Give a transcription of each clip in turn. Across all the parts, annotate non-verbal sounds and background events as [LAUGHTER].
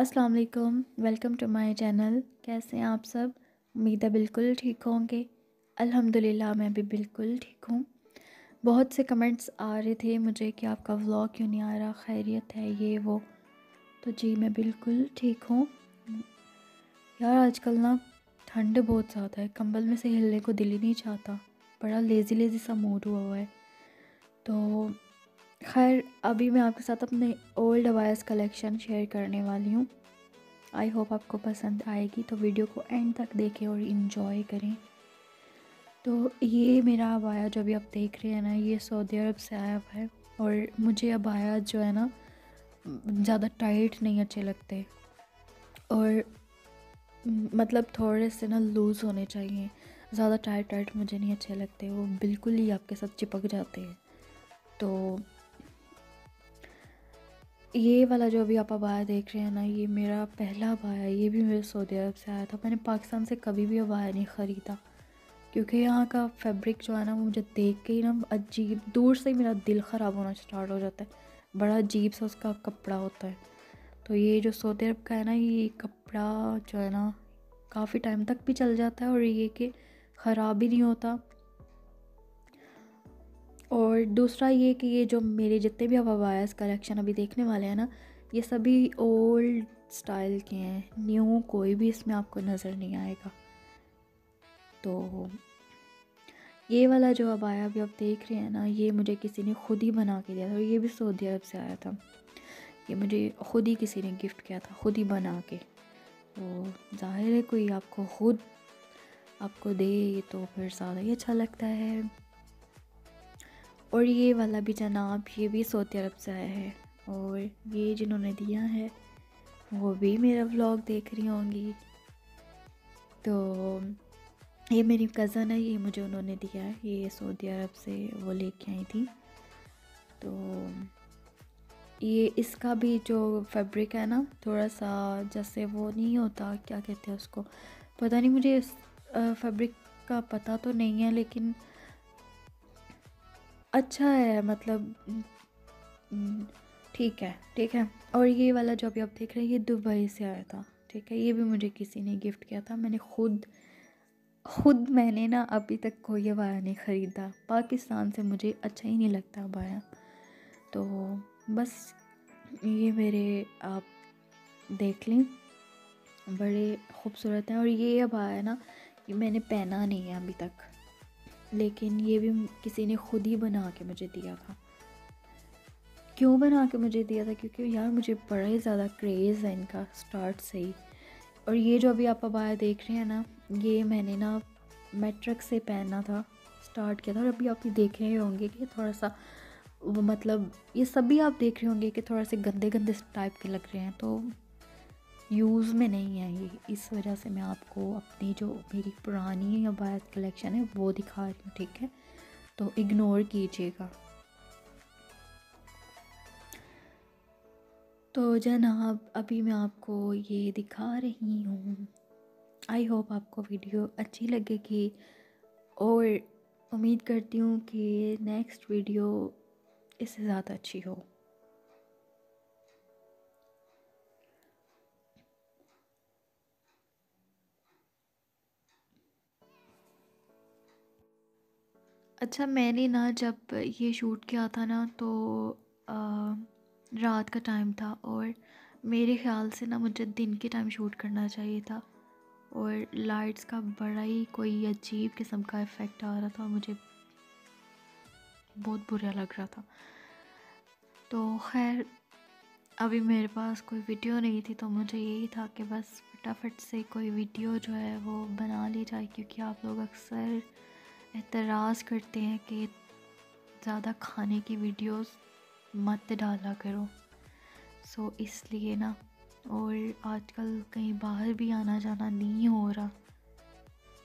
अस्सलाम वालेकुम welcome to my channel. कैसे हैं आप सब? उम्मीद है बिल्कुल ठीक होंगे। अल्हम्दुलिल्लाह, मैं भी बिल्कुल ठीक हूँ। बहुत से कमेंट्स आ रहे थे मुझे कि आपका व्लॉग क्यों नहीं आ रहा? खैरियत है ये, वो। तो जी, मैं बिल्कुल ठीक हूँ। यार, आजकल ना ठंड बहुत ज़्यादा है। कंबल में से हिलने को दिल ही नहीं चाहता। बड़ा लेज़ी लेज़ी सा मूड हुआ हुआ है। तो खैर, अभी मैं आपके साथ अपने ओल्ड अवायस कलेक्शन शेयर करने वाली हूँ। आई होप आपको पसंद आएगी तो वीडियो को एंड तक देखें और इन्जॉय करें। तो ये मेरा अबाया जो अभी आप देख रहे हैं ना, ये सऊदी अरब से आया हुआ है और मुझे अबाया जो है ना, ज़्यादा टाइट नहीं अच्छे लगते। और मतलब थोड़े से ना लूज़ होने चाहिए। ज़्यादा टाइट टाइट मुझे नहीं अच्छे लगते, वो बिल्कुल ही आपके साथ चिपक जाते हैं। तो ये वाला जो अभी आप अबाया देख रहे हैं ना, ये मेरा पहला अबाया ये भी मेरे सऊदी अरब से आया था। मैंने पाकिस्तान से कभी भी अबाया नहीं ख़रीदा। क्योंकि यहाँ का फैब्रिक जो है ना, वो मुझे देख के ही ना अजीब, दूर से ही मेरा दिल ख़राब होना स्टार्ट हो जाता है। बड़ा अजीब सा उसका कपड़ा होता है। तो ये जो सऊदी अरब का है ना, ये कपड़ा जो है ना, काफ़ी टाइम तक भी चल जाता है और ये कि ख़राब भी नहीं होता। और दूसरा ये कि ये जो मेरे जितने भी अबायास कलेक्शन अभी देखने वाले हैं ना, ये सभी ओल्ड स्टाइल के हैं। न्यू कोई भी इसमें आपको नज़र नहीं आएगा। तो ये वाला जो अबाया अभी आप देख रहे हैं ना, ये मुझे किसी ने ख़ुद ही बना के दिया था और ये भी सऊदी अरब से आया था। ये मुझे ख़ुद ही किसी ने गिफ्ट किया था, ख़ुद ही बना के। तो ज़ाहिर है कोई आपको ख़ुद आपको दे तो फिर ज़्यादा ही अच्छा लगता है। और ये वाला भी जनाब, ये भी सऊदी अरब से आया है। और ये जिन्होंने दिया है, वो भी मेरा व्लॉग देख रही होंगी। तो ये मेरी कज़न है, ये मुझे उन्होंने दिया है। ये सऊदी अरब से वो लेके आई थी। तो ये इसका भी जो फैब्रिक है ना, थोड़ा सा जैसे वो नहीं होता, क्या कहते हैं उसको? पता नहीं मुझे इस फैब्रिक का पता तो नहीं है, लेकिन अच्छा है मतलब ठीक है ठीक है। और ये वाला जो अभी आप देख रहे हैं, ये दुबई से आया था, ठीक है। ये भी मुझे किसी ने गिफ्ट किया था। मैंने ख़ुद ख़ुद मैंने ना अभी तक कोई अबाया नहीं ख़रीदा। पाकिस्तान से मुझे अच्छा ही नहीं लगता अबाया तो बस ये मेरे, आप देख लें। बड़े खूबसूरत हैं। और ये अब आया ना, ये मैंने पहना नहीं है अभी तक। लेकिन ये भी किसी ने ख़ुद ही बना के मुझे दिया था। क्यों बना के मुझे दिया था? क्योंकि यार मुझे बड़ा ही ज़्यादा क्रेज़ है इनका स्टार्ट से ही। और ये जो अभी आप अबाया देख रहे हैं ना, ये मैंने ना मेट्रिक से पहनना था स्टार्ट किया था। और अभी आप ये देख रहे होंगे कि थोड़ा सा मतलब ये सभी आप देख रहे होंगे कि थोड़ा से गंदे गंदे टाइप के लग रहे हैं तो यूज़ में नहीं है ये। इस वजह से मैं आपको अपनी जो मेरी पुरानी या बायत कलेक्शन है, वो दिखा रही हूँ, ठीक है? तो इग्नोर कीजिएगा। तो जनाब, अभी मैं आपको ये दिखा रही हूँ। आई होप आपको वीडियो अच्छी लगेगी और उम्मीद करती हूँ कि नेक्स्ट वीडियो इससे ज़्यादा अच्छी हो। अच्छा मैंने ना जब ये शूट किया था ना तो रात का टाइम था और मेरे ख़्याल से ना मुझे दिन के टाइम शूट करना चाहिए था और लाइट्स का बड़ा ही कोई अजीब किस्म का इफ़ेक्ट आ रहा था और मुझे बहुत बुरा लग रहा था। तो खैर, अभी मेरे पास कोई वीडियो नहीं थी तो मुझे यही था कि बस फटाफट से कोई वीडियो जो है वो बना ली जाए, क्योंकि आप लोग अक्सर एतराज़ करते हैं कि ज़्यादा खाने की वीडियोस मत डाला करो। सो इसलिए ना, और आजकल कहीं बाहर भी आना जाना नहीं हो रहा।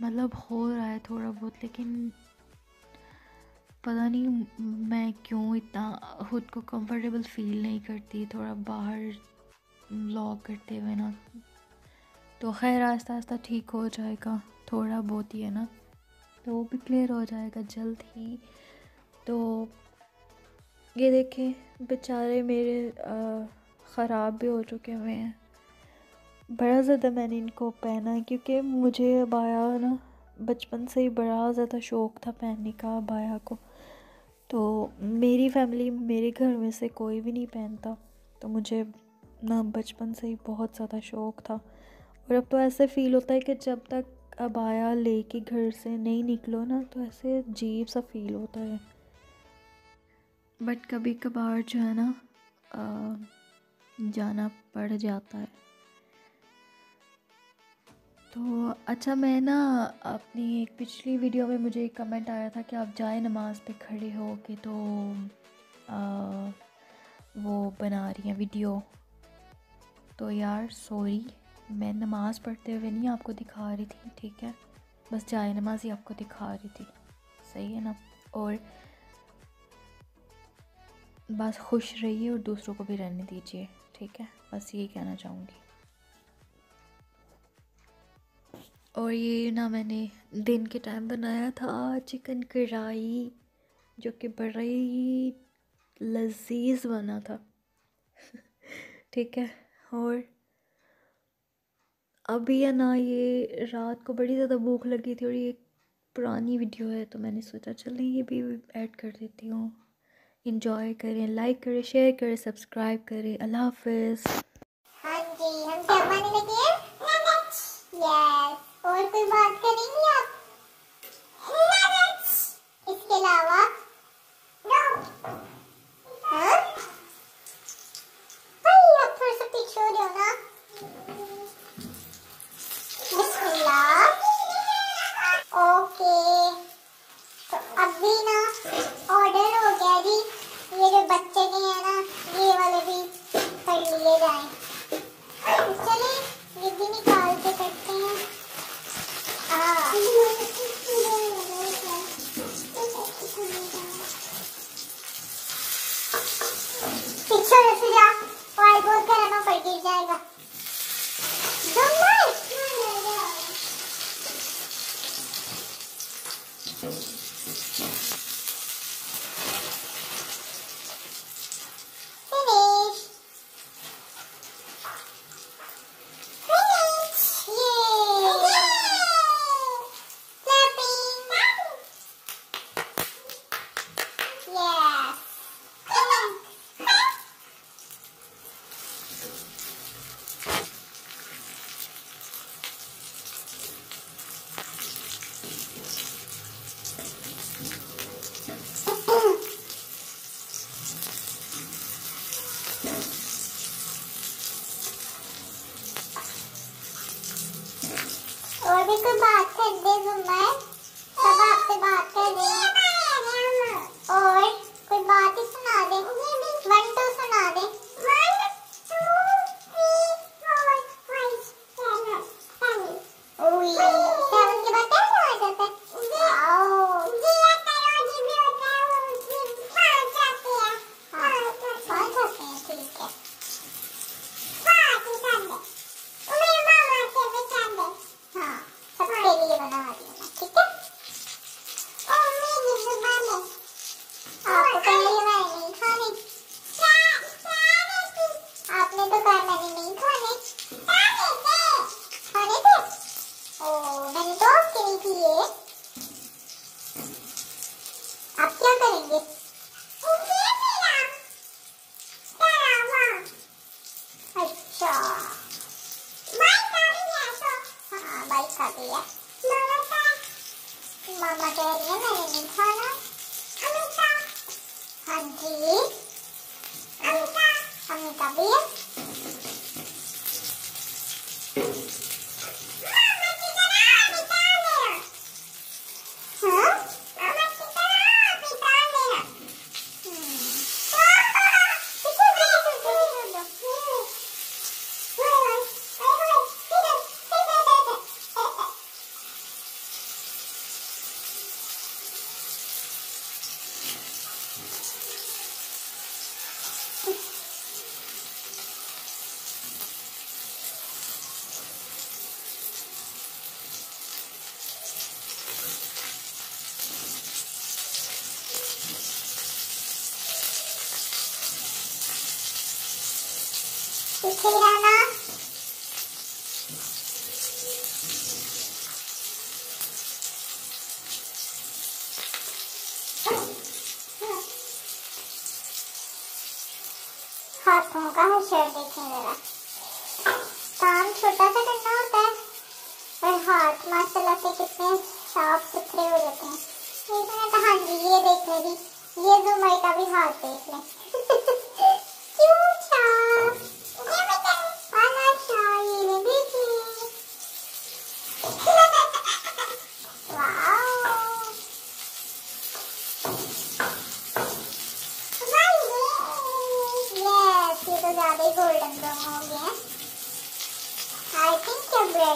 मतलब हो रहा है थोड़ा बहुत, लेकिन पता नहीं मैं क्यों इतना खुद को कंफर्टेबल फील नहीं करती, थोड़ा बाहर लॉग करते हुए ना। तो खैर आस्ता आस्ता ठीक हो जाएगा, थोड़ा बहुत ही है ना। तो वो भी क्लियर हो जाएगा जल्द ही। तो ये देखें, बेचारे मेरे ख़राब भी हो चुके हुए हैं। बड़ा ज़्यादा मैंने इनको पहना है, क्योंकि मुझे अबाया ना, बचपन से ही बड़ा ज़्यादा शौक़ था पहनने का अबाया को। तो मेरी फैमिली मेरे घर में से कोई भी नहीं पहनता। तो मुझे ना बचपन से ही बहुत ज़्यादा शौक़ था। और अब तो ऐसे फ़ील होता है कि जब तक अबाया लेके घर से नहीं निकलो ना तो ऐसे अजीब सा फील होता है। बट कभी कभार जो है ना जाना पड़ जाता है। तो अच्छा मैं ना अपनी एक पिछली वीडियो में मुझे एक कमेंट आया था कि आप जाए नमाज़ पे खड़े हो के तो आ, वो बना रही हैं वीडियो तो यार सॉरी मैं नमाज़ पढ़ते हुए नहीं आपको दिखा रही थी, ठीक है? बस जाए नमाज़ ही आपको दिखा रही थी। सही है ना? और बस खुश रहिए और दूसरों को भी रहने दीजिए, ठीक है? बस यही कहना चाहूँगी। और ये ना मैंने दिन के टाइम बनाया था, चिकन कढ़ाई, जो कि बड़ा ही लजीज बना था। [LAUGHS] ठीक है? और अभी या ना ये रात को बड़ी ज़्यादा भूख लगी थी और ये पुरानी वीडियो है तो मैंने सोचा चलें ये भी ऐड कर देती हूँ। इंजॉय करें लाइक करें शेयर करें सब्सक्राइब करें। अल्लाह हाफिज़। हाँ हैं? और कोई बात करेंगी आप? इसके अलावा हाथों का हशर देखें जरा काम छोटा सा करना होता है पर हाथ माशाल्लाह से कितने साफ़ सुथरे हो जाते हैं ये तो हाँ जी ये देख ले जी ये जूमर का भी हाथ देख ले। [LAUGHS] तो ज़्यादा गोल्डन ब्राउन हो गया आई थिंक ये